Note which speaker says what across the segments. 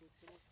Speaker 1: Thank you.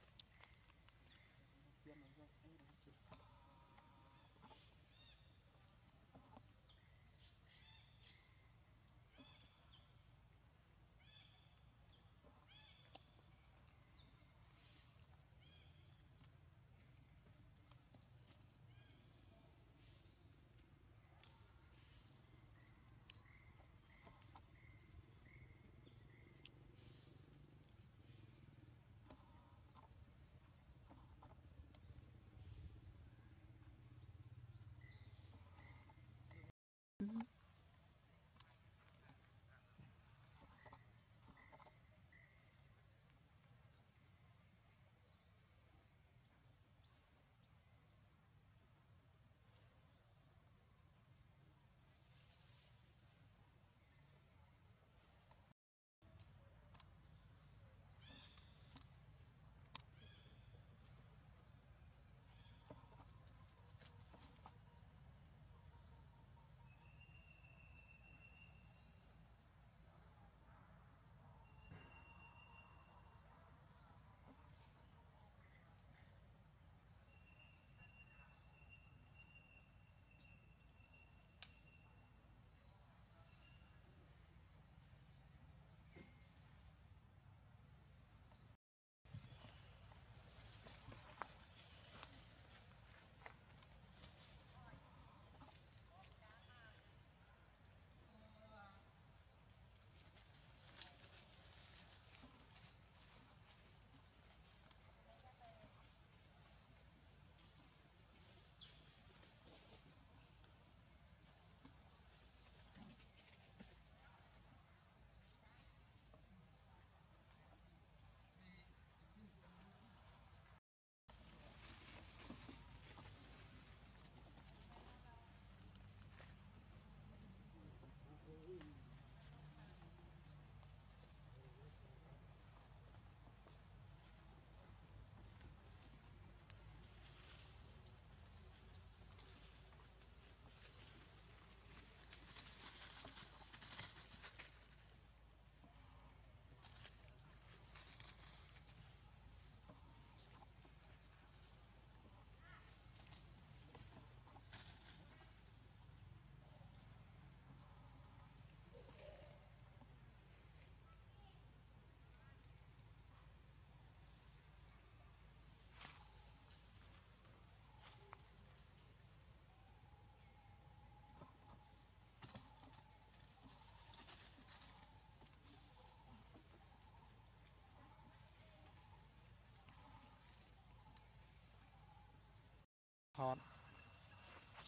Speaker 1: ថត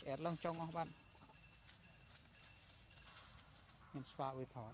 Speaker 1: ឆ្អែតឡើងចុងអស់បាត់មានស្វាវាថត